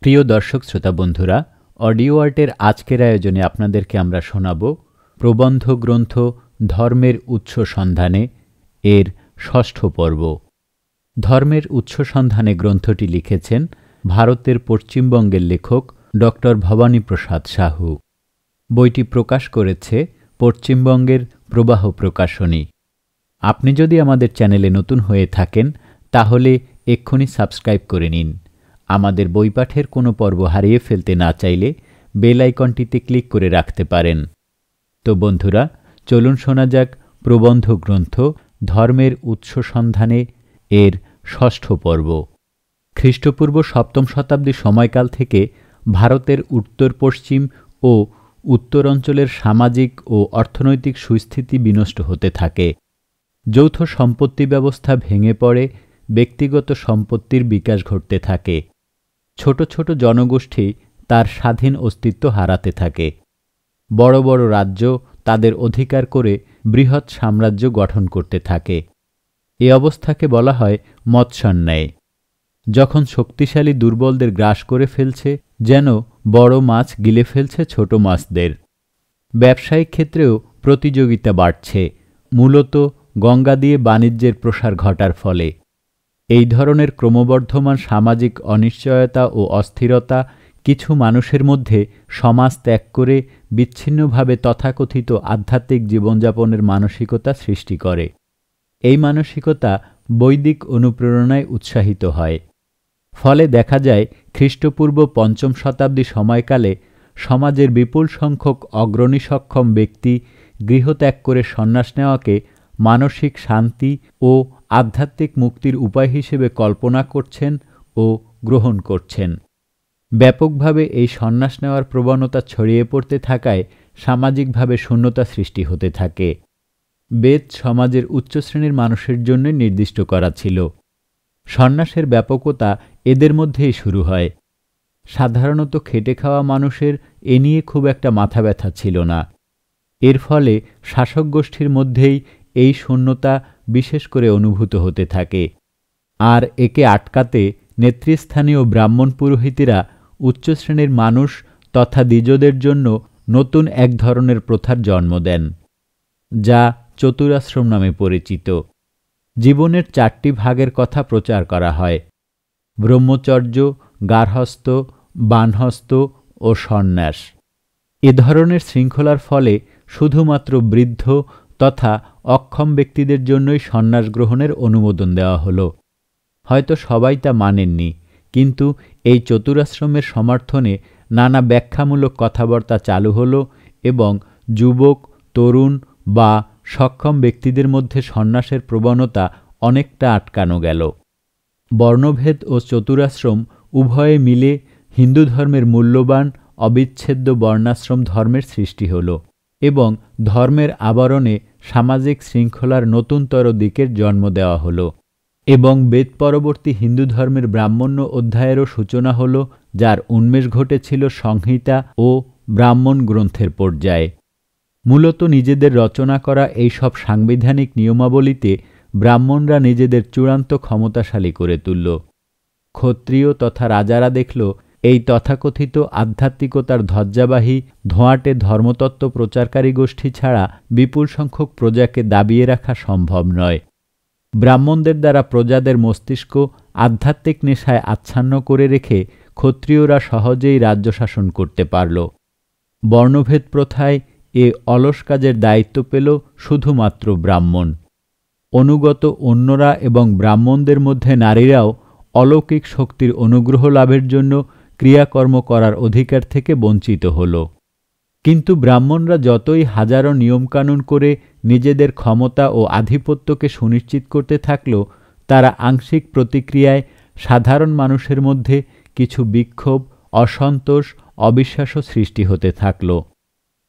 প্রিয় দর্শক, শ্রোতা বন্ধুরা, অডিও আর্টের আজকের আয়োজনে আপনাদেরকে আমরা শোনাব প্রবন্ধ গ্রন্থ ধর্মের উৎস সন্ধানে এর ষষ্ঠ পর্ব। ধর্মের উৎস সন্ধানে গ্রন্থটি লিখেছেন ভারতের পশ্চিমবঙ্গের লেখক ডক্টর ভবানীপ্রসাদ সাহু। বইটি প্রকাশ করেছে পশ্চিমবঙ্গের প্রবাহ প্রকাশনী। আপনি যদি আমাদের চ্যানেলে নতুন হয়ে থাকেন, তাহলে এক্ষুনি সাবস্ক্রাইব করে নিন। আমাদের বই পাঠের কোনো পর্ব হারিয়ে ফেলতে না চাইলে বেল আইকনটিতে ক্লিক করে রাখতে পারেন। তো বন্ধুরা, চলুন শোনা যাক প্রবন্ধ গ্রন্থ ধর্মের উৎস সন্ধানে এর ষষ্ঠ পর্ব। খ্রিস্টপূর্ব সপ্তম শতাব্দী সময়কাল থেকে ভারতের উত্তর, পশ্চিম ও উত্তর অঞ্চলের সামাজিক ও অর্থনৈতিক সুস্থিতি বিনষ্ট হতে থাকে। যৌথ সম্পত্তি ব্যবস্থা ভেঙে পড়ে, ব্যক্তিগত সম্পত্তির বিকাশ ঘটতে থাকে। ছোট ছোট জনগোষ্ঠী তার স্বাধীন অস্তিত্ব হারাতে থাকে। বড় বড় রাজ্য তাদের অধিকার করে বৃহৎ সাম্রাজ্য গঠন করতে থাকে। এ অবস্থাকে বলা হয় মৎস্যান্যায়। যখন শক্তিশালী দুর্বলদের গ্রাস করে ফেলছে, যেন বড় মাছ গিলে ফেলছে ছোট মাছদের। ব্যবসায়িক ক্ষেত্রেও প্রতিযোগিতা বাড়ছে। মূলত গঙ্গা দিয়ে বাণিজ্যের প্রসার ঘটার ফলে। এই ধরনের ক্রমবর্ধমান সামাজিক অনিশ্চয়তা ও অস্থিরতা কিছু মানুষের মধ্যে সমাজ ত্যাগ করে বিচ্ছিন্নভাবে তথাকথিত আধ্যাত্মিক জীবনযাপনের মানসিকতা সৃষ্টি করে। এই মানসিকতা বৈদিক অনুপ্রেরণায় উৎসাহিত হয়। ফলে দেখা যায়, খ্রিস্টপূর্ব পঞ্চম শতাব্দী সময়কালে সমাজের বিপুল সংখ্যক অগ্রণী সক্ষম ব্যক্তি গৃহত্যাগ করে সন্ন্যাস নেওয়াকে মানসিক শান্তি ও আধ্যাত্মিক মুক্তির উপায় হিসেবে কল্পনা করছেন ও গ্রহণ করছেন। ব্যাপকভাবে এই সন্ন্যাস নেওয়ার প্রবণতা ছড়িয়ে পড়তে থাকায় সামাজিকভাবে শূন্যতা সৃষ্টি হতে থাকে। বেদ সমাজের উচ্চ শ্রেণির মানুষের জন্য নির্দিষ্ট করা ছিল। সন্ন্যাসের ব্যাপকতা এদের মধ্যেই শুরু হয়। সাধারণত খেটে খাওয়া মানুষের এ নিয়ে খুব একটা মাথা ব্যথা ছিল না। এর ফলে শাসক গোষ্ঠীর মধ্যেই এই শূন্যতা বিশেষ করে অনুভূত হতে থাকে। আর একে আটকাতে নেতৃস্থানীয় ব্রাহ্মণ পুরোহিতেরা উচ্চশ্রেণীর মানুষ তথা দ্বিজদের জন্য নতুন এক ধরনের প্রথার জন্ম দেন, যা চতুরাশ্রম নামে পরিচিত। জীবনের চারটি ভাগের কথা প্রচার করা হয়, ব্রহ্মচর্য, গার্হস্থ বানহস্ত ও সন্ন্যাস। এ ধরনের শৃঙ্খলার ফলে শুধুমাত্র বৃদ্ধ তথা অক্ষম ব্যক্তিদের জন্যই সন্ন্যাস গ্রহণের অনুমোদন দেওয়া হলো। হয়তো সবাই তা মানেননি, কিন্তু এই চতুরাশ্রমের সমর্থনে নানা ব্যাখ্যামূলক কথাবার্তা চালু হলো এবং যুবক, তরুণ বা সক্ষম ব্যক্তিদের মধ্যে সন্ন্যাসের প্রবণতা অনেকটা আটকানো গেল। বর্ণভেদ ও চতুরাশ্রম উভয়ে মিলে হিন্দু ধর্মের মূল্যবান, অবিচ্ছেদ্য বর্ণাশ্রম ধর্মের সৃষ্টি হল। এবং ধর্মের আবরণে সামাজিক শৃঙ্খলার নতুনতর দিকের জন্ম দেওয়া হল এবং বেদ পরবর্তী হিন্দু ধর্মের ব্রাহ্মণ্য অধ্যায়েরও সূচনা হল, যার উন্মেষ ঘটেছিল সংহিতা ও ব্রাহ্মণ গ্রন্থের পর্যায়ে। মূলত নিজেদের রচনা করা এই সব সাংবিধানিক নিয়মাবলীতে ব্রাহ্মণরা নিজেদের চূড়ান্ত ক্ষমতাশালী করে তুলল। ক্ষত্রিয় তথা রাজারা দেখল এই তথাকথিত আধ্যাত্মিকতার ধ্বজাবাহী ধোঁয়াটে ধর্মতত্ত্ব প্রচারকারী গোষ্ঠী ছাড়া বিপুল সংখ্যক প্রজাকে দাবিয়ে রাখা সম্ভব নয়। ব্রাহ্মণদের দ্বারা প্রজাদের মস্তিষ্ক আধ্যাত্মিক নেশায় আচ্ছন্ন করে রেখে ক্ষত্রিয়রা সহজেই রাজ্য শাসন করতে পারল। বর্ণভেদ প্রথায় এ অলস কাজের দায়িত্ব পেল শুধুমাত্র ব্রাহ্মণ। অনুগত অন্যরা এবং ব্রাহ্মণদের মধ্যে নারীরাও অলৌকিক শক্তির অনুগ্রহ লাভের জন্য ক্রিয়াকর্ম করার অধিকার থেকে বঞ্চিত হল। কিন্তু ব্রাহ্মণরা যতই হাজারো নিয়মকানুন করে নিজেদের ক্ষমতা ও আধিপত্যকে সুনিশ্চিত করতে থাকল, তারা আংশিক প্রতিক্রিয়ায় সাধারণ মানুষের মধ্যে কিছু বিক্ষোভ, অসন্তোষ, অবিশ্বাসও সৃষ্টি হতে থাকল।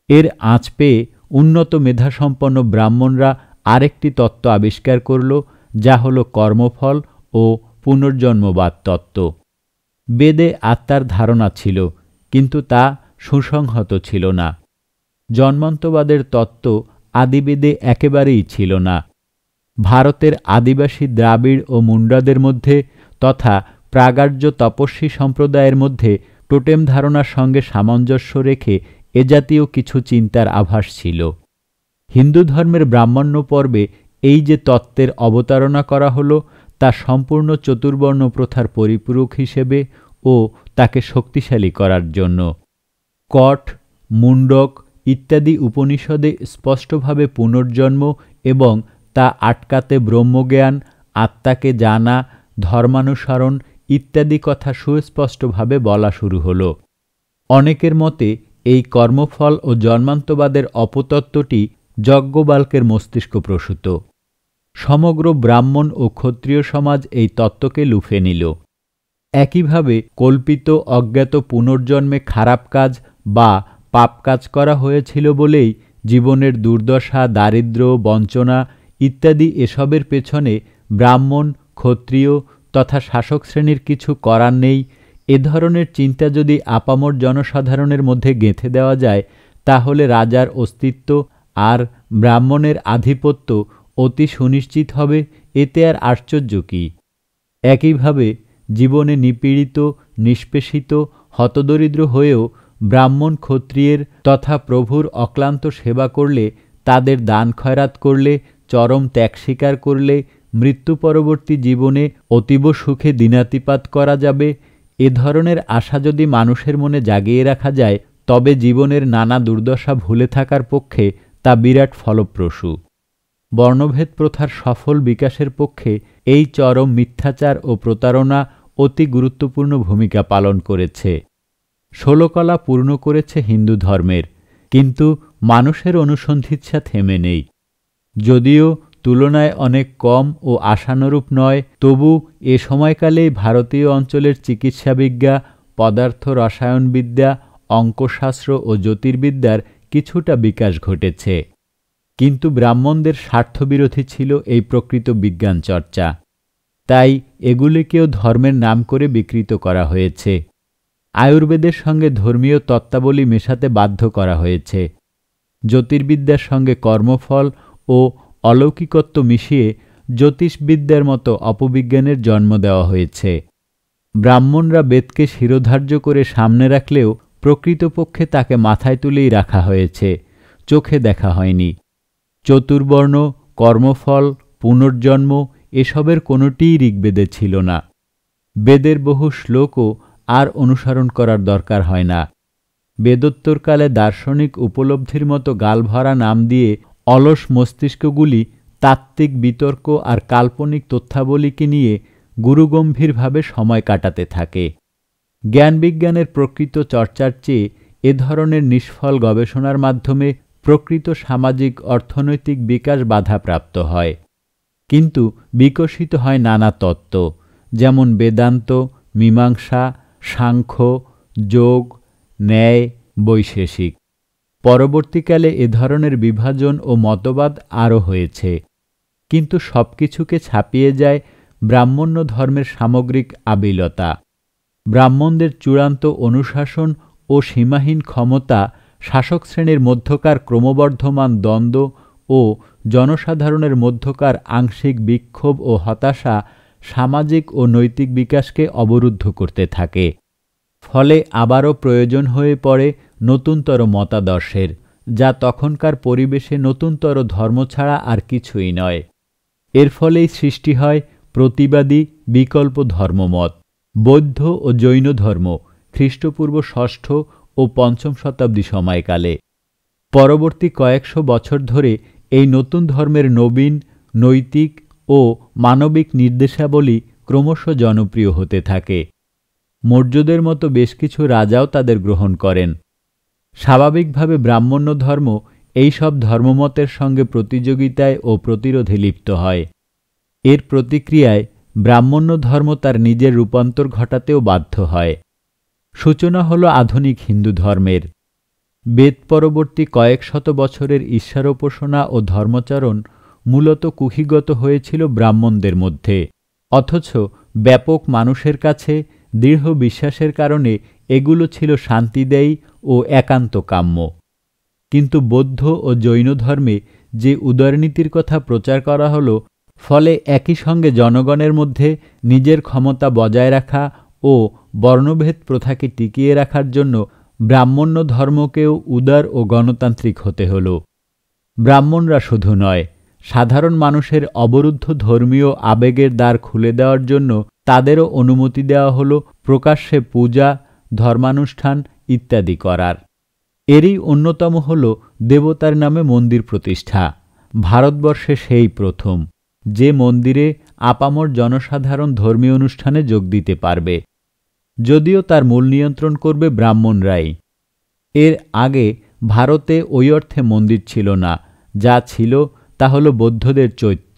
এর আঁচ পেয়ে উন্নত মেধাসম্পন্ন ব্রাহ্মণরা আরেকটি তত্ত্ব আবিষ্কার করল, যা হল কর্মফল ও পুনর্জন্মবাদ তত্ত্ব। বেদে আত্মার ধারণা ছিল, কিন্তু তা সুসংহত ছিল না। জন্মন্তবাদের তত্ত্ব আদিবেদে একেবারেই ছিল না। ভারতের আদিবাসী দ্রাবিড় ও মুন্ডাদের মধ্যে তথা প্রাগার্য তপস্বী সম্প্রদায়ের মধ্যে টোটেম ধারণার সঙ্গে সামঞ্জস্য রেখে এ জাতীয় কিছু চিন্তার আভাস ছিল। হিন্দু ধর্মের ব্রাহ্মণ্য পর্বে এই যে তত্ত্বের অবতারণা করা হলো তা সম্পূর্ণ চতুর্বর্ণ প্রথার পরিপূরক হিসেবে ও তাকে শক্তিশালী করার জন্য। কট মুন্ডক ইত্যাদি উপনিষদে স্পষ্টভাবে পুনর্জন্ম এবং তা আটকাতে ব্রহ্মজ্ঞান, আত্মাকে জানা, ধর্মানুসরণ ইত্যাদি কথা সুস্পষ্টভাবে বলা শুরু হল। অনেকের মতে এই কর্মফল ও জন্মান্তবাদের অপতত্ত্বটি যজ্ঞবাল্কের মস্তিষ্ক প্রসূত। সমগ্র ব্রাহ্মণ ও ক্ষত্রিয় সমাজ এই তত্ত্বকে লুফে নিল। একইভাবে কল্পিত অজ্ঞাত পুনর্জন্মে খারাপ কাজ বা পাপ কাজ করা হয়েছিল বলেই জীবনের দুর্দশা দারিদ্র বঞ্চনা ইত্যাদি এসবের পেছনে ব্রাহ্মণ, ক্ষত্রিয় তথা শাসক শ্রেণির কিছু করার নেই। এ ধরনের চিন্তা যদি আপামর জনসাধারণের মধ্যে গেঁথে দেওয়া যায়, তাহলে রাজার অস্তিত্ব আর ব্রাহ্মণের আধিপত্য অতি সুনিশ্চিত হবে, এতে আর আশ্চর্য কী? একইভাবে জীবনে নিপীড়িত, নিষ্পেষিত, হতদরিদ্র হয়েও ব্রাহ্মণ ক্ষত্রিয়ের তথা প্রভুর অক্লান্ত সেবা করলে, তাদের দান খয়রাত করলে, চরম ত্যাগ স্বীকার করলে, মৃত্যু পরবর্তী জীবনে অতীব সুখে দিনাতিপাত করা যাবে। এ ধরনের আশা যদি মানুষের মনে জাগিয়ে রাখা যায়, তবে জীবনের নানা দুর্দশা ভুলে থাকার পক্ষে তা বিরাট ফলপ্রসূ। বর্ণভেদ প্রথার সফল বিকাশের পক্ষে এই চরম মিথ্যাচার ও প্রতারণা অতি গুরুত্বপূর্ণ ভূমিকা পালন করেছে। ষোলকলা পূর্ণ করেছে হিন্দু ধর্মের, কিন্তু মানুষের অনুসন্ধিৎসা থেমে নেই। যদিও তুলনায় অনেক কম ও আশানুরূপ নয়, তবু এ সময়কালেই ভারতীয় অঞ্চলের চিকিৎসাবিজ্ঞা পদার্থ রসায়নবিদ্যা, অঙ্কশাস্ত্র ও জ্যোতির্বিদ্যার কিছুটা বিকাশ ঘটেছে। কিন্তু ব্রাহ্মণদের স্বার্থবিরোধী ছিল এই প্রকৃত বিজ্ঞান চর্চা। তাই এগুলিকেও ধর্মের নাম করে বিকৃত করা হয়েছে। আয়ুর্বেদের সঙ্গে ধর্মীয় তত্ত্বাবলী মেশাতে বাধ্য করা হয়েছে। জ্যোতির্বিদ্যার সঙ্গে কর্মফল ও অলৌকিকত্ব মিশিয়ে জ্যোতিষবিদ্যার মতো অপবিজ্ঞানের জন্ম দেওয়া হয়েছে। ব্রাহ্মণরা বেদকে শিরোধার্য করে সামনে রাখলেও প্রকৃতপক্ষে তাকে মাথায় তুলেই রাখা হয়েছে। চোখে দেখা হয়নি। চতুর্বর্ণ, কর্মফল, পুনর্জন্ম এসবের কোনোটিই ঋগ্বেদে ছিল না। বেদের বহু শ্লোকও আর অনুসরণ করার দরকার হয় না। বেদোত্তরকালে দার্শনিক উপলব্ধির মতো গালভরা নাম দিয়ে অলস মস্তিষ্কগুলি তাত্ত্বিক বিতর্ক আর কাল্পনিক তথ্যাবলীকে নিয়ে গুরুগম্ভীরভাবে সময় কাটাতে থাকে। জ্ঞানবিজ্ঞানের প্রকৃত চর্চার চেয়ে এ ধরনের নিষ্ফল গবেষণার মাধ্যমে প্রকৃত সামাজিক অর্থনৈতিক বিকাশ বাধাপ্রাপ্ত হয়। কিন্তু বিকশিত হয় নানা তত্ত্ব, যেমন বেদান্ত, মীমাংসা, সাংখ্য, যোগ, ন্যায়, বৈশেষিক। পরবর্তীকালে এ ধরনের বিভাজন ও মতবাদ আরও হয়েছে। কিন্তু সব কিছুকে ছাপিয়ে যায় ব্রাহ্মণ্য ধর্মের সামগ্রিক আবিলতা। ব্রাহ্মণদের চূড়ান্ত অনুশাসন ও সীমাহীন ক্ষমতা শাসক শ্রেণির মধ্যকার ক্রমবর্ধমান দ্বন্দ্ব ও জনসাধারণের মধ্যকার আংশিক বিক্ষোভ ও হতাশা সামাজিক ও নৈতিক বিকাশকে অবরুদ্ধ করতে থাকে। ফলে আবারও প্রয়োজন হয়ে পড়ে নতুনতর মতাদর্শের, যা তখনকার পরিবেশে নতুনতর ধর্ম ছাড়া আর কিছুই নয়। এর ফলেই সৃষ্টি হয় প্রতিবাদী বিকল্প ধর্মমত, বৌদ্ধ ও জৈন ধর্ম, খ্রিস্টপূর্ব ষষ্ঠ ও পঞ্চম শতাব্দী সময়কালে। পরবর্তী কয়েকশো বছর ধরে এই নতুন ধর্মের নবীন, নৈতিক ও মানবিক নির্দেশাবলী ক্রমশ জনপ্রিয় হতে থাকে। মৌর্যদের মতো বেশ কিছু রাজাও তাদের গ্রহণ করেন। স্বাভাবিকভাবে ব্রাহ্মণ্য ধর্ম এই সব ধর্মমতের সঙ্গে প্রতিযোগিতায় ও প্রতিরোধে লিপ্ত হয়। এর প্রতিক্রিয়ায় ব্রাহ্মণ্য ধর্ম তার নিজের রূপান্তর ঘটাতেও বাধ্য হয়। সূচনা হল আধুনিক হিন্দু ধর্মের। বেদ পরবর্তী কয়েক শত বছরের ঈশ্বরোপাসনা ও ধর্মচারণ মূলত কুহিগত হয়েছিল ব্রাহ্মণদের মধ্যে। অথচ ব্যাপক মানুষের কাছে দৃঢ় বিশ্বাসের কারণে এগুলো ছিল শান্তিদেয়ী ও একান্ত কাম্য। কিন্তু বৌদ্ধ ও জৈন ধর্মে যে উদারনীতির কথা প্রচার করা হলো, ফলে একই সঙ্গে জনগণের মধ্যে নিজের ক্ষমতা বজায় রাখা ও বর্ণভেদ প্রথাকে টিকিয়ে রাখার জন্য ব্রাহ্মণ্য ধর্মকেও উদার ও গণতান্ত্রিক হতে হল। ব্রাহ্মণরা শুধু নয়, সাধারণ মানুষের অবরুদ্ধ ধর্মীয় আবেগের দ্বার খুলে দেওয়ার জন্য তাদেরও অনুমতি দেওয়া হলো প্রকাশ্যে পূজা, ধর্মানুষ্ঠান ইত্যাদি করার। এরই অন্যতম হল দেবতার নামে মন্দির প্রতিষ্ঠা, ভারতবর্ষে সেই প্রথম, যে মন্দিরে আপামর জনসাধারণ ধর্মীয় অনুষ্ঠানে যোগ দিতে পারবে। যদিও তার মূল নিয়ন্ত্রণ করবে ব্রাহ্মণরাই এর আগে ভারতে ওই অর্থে মন্দির ছিল না, যা ছিল তা হল বৌদ্ধদের চৈত্য।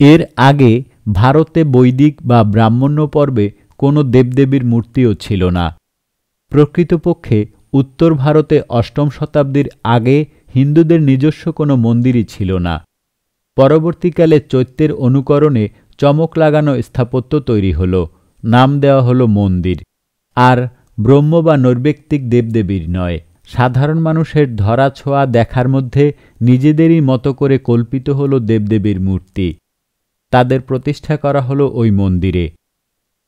এর আগে ভারতে বৈদিক বা ব্রাহ্মণ্য পর্বে কোনো দেবদেবীর মূর্তিও ছিল না। প্রকৃতপক্ষে উত্তর ভারতে অষ্টম শতাব্দীর আগে হিন্দুদের নিজস্ব কোনো মন্দিরই ছিল না। পরবর্তীকালে চৈত্যের অনুকরণে চমক লাগানো স্থাপত্য তৈরি হল। নাম দেওয়া হল মন্দির। আর ব্রহ্ম বা নৈর্ব্যক্তিক দেবদেবীর নয়। সাধারণ মানুষের ধরা ছোঁয়া দেখার মধ্যে নিজেদেরই মতো করে কল্পিত হল দেবদেবীর মূর্তি। তাদের প্রতিষ্ঠা করা হলো ওই মন্দিরে।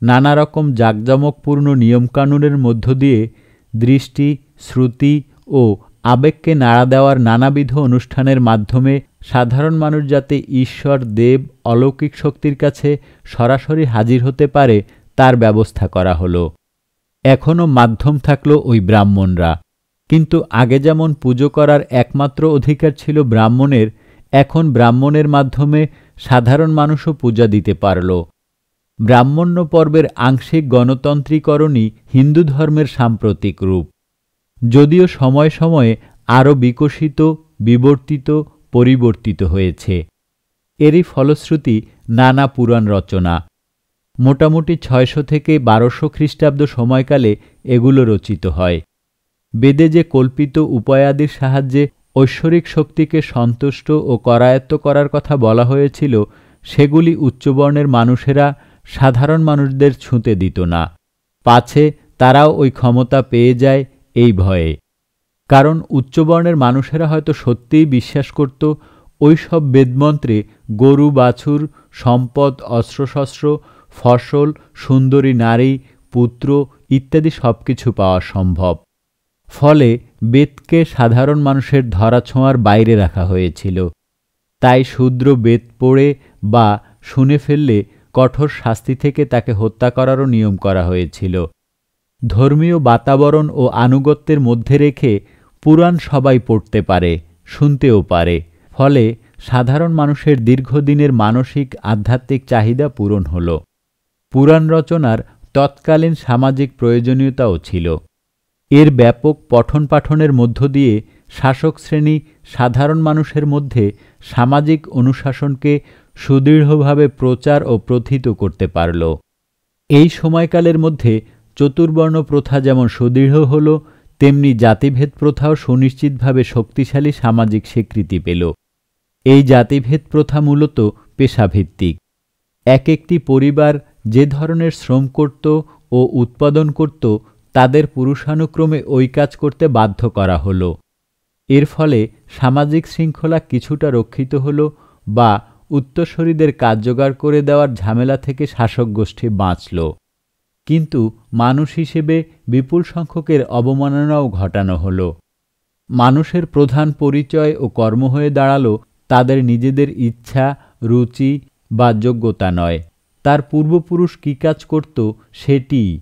নানা রকম জাঁকজমকপূর্ণ নিয়মকানুনের মধ্য দিয়ে দৃষ্টি, শ্রুতি ও আবেগকে নাড়া দেওয়ার নানাবিধ অনুষ্ঠানের মাধ্যমে সাধারণ মানুষ যাতে ঈশ্বর, দেব, অলৌকিক শক্তির কাছে সরাসরি হাজির হতে পারে তার ব্যবস্থা করা হলো। এখনও মাধ্যম থাকল ওই ব্রাহ্মণরা। কিন্তু আগে যেমন পুজো করার একমাত্র অধিকার ছিল ব্রাহ্মণের, এখন ব্রাহ্মণের মাধ্যমে সাধারণ মানুষও পূজা দিতে পারল। ব্রাহ্মণ্য পর্বের আংশিক গণতন্ত্রীকরণই হিন্দু ধর্মের সাম্প্রতিক রূপ। যদিও সময় সময়ে আরও বিকশিত, বিবর্তিত, পরিবর্তিত হয়েছে। এরই ফলশ্রুতি নানা পুরাণ রচনা। মোটামুটি ছয়শো থেকে বারোশো খ্রিস্টাব্দ সময়কালে এগুলো রচিত হয়। বেদে যে কল্পিত উপায়াদির সাহায্যে ঐশ্বরিক শক্তিকে সন্তুষ্ট ও করায়ত্ত করার কথা বলা হয়েছিল, সেগুলি উচ্চবর্ণের মানুষেরা সাধারণ মানুষদের ছুঁতে দিত না। পাছে তারাও ওই ক্ষমতা পেয়ে যায় এই ভয়ে। কারণ উচ্চবর্ণের মানুষেরা হয়তো সত্যিই বিশ্বাস করত, ওই সব বেদমন্ত্রে গরু, বাছুর, সম্পদ, অস্ত্রশস্ত্র ফসল, সুন্দরী নারী, পুত্র ইত্যাদি সব কিছু পাওয়া সম্ভব। ফলে বেদকে সাধারণ মানুষের ধরাছোঁয়ার বাইরে রাখা হয়েছিল। তাই শূদ্র বেদ পড়ে বা শুনে ফেললে কঠোর শাস্তি থেকে তাকে হত্যা করারও নিয়ম করা হয়েছিল। ধর্মীয় বাতাবরণ ও আনুগত্যের মধ্যে রেখে পুরাণ সবাই পড়তে পারে, শুনতেও পারে। ফলে সাধারণ মানুষের দীর্ঘদিনের মানসিক, আধ্যাত্মিক চাহিদা পূরণ হল। পুরাণ রচনার তৎকালীন সামাজিক প্রয়োজনীয়তাও ছিল। এর ব্যাপক পঠন পাঠনের মধ্য দিয়ে শাসক শ্রেণি সাধারণ মানুষের মধ্যে সামাজিক অনুশাসনকে সুদৃঢ়ভাবে প্রচার ও প্রথিত করতে পারল। এই সময়কালের মধ্যে চতুর্বর্ণ প্রথা যেমন সুদৃঢ় হল, তেমনি জাতিভেদ প্রথাও সুনিশ্চিতভাবে শক্তিশালী সামাজিক স্বীকৃতি পেল। এই জাতিভেদ প্রথা মূলত পেশাভিত্তিক। এক একটি পরিবার যে ধরনের শ্রম করত ও উৎপাদন করত, তাদের পুরুষানুক্রমে ওই কাজ করতে বাধ্য করা হল। এর ফলে সামাজিক শৃঙ্খলা কিছুটা রক্ষিত হল বা উত্তরসূরিদের কাজ জোগাড় করে দেওয়ার ঝামেলা থেকে শাসক গোষ্ঠী বাঁচল। কিন্তু মানুষ হিসেবে বিপুল সংখ্যকের অবমাননাও ঘটানো হল। মানুষের প্রধান পরিচয় ও কর্ম হয়ে দাঁড়াল তাদের নিজেদের ইচ্ছা, রুচি বা যোগ্যতা নয়। তার পূর্বপুরুষ কী কাজ করত সেটি।